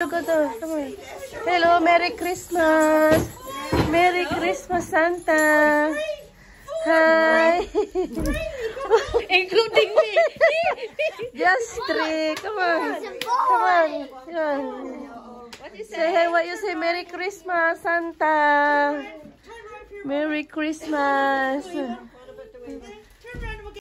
Look at the, come. Hello, Merry Christmas. Merry Christmas, Santa. Hi. Including me. Just three. Come on. Come on. Come on. Say hey, what you say? Merry Christmas, Santa. Merry Christmas.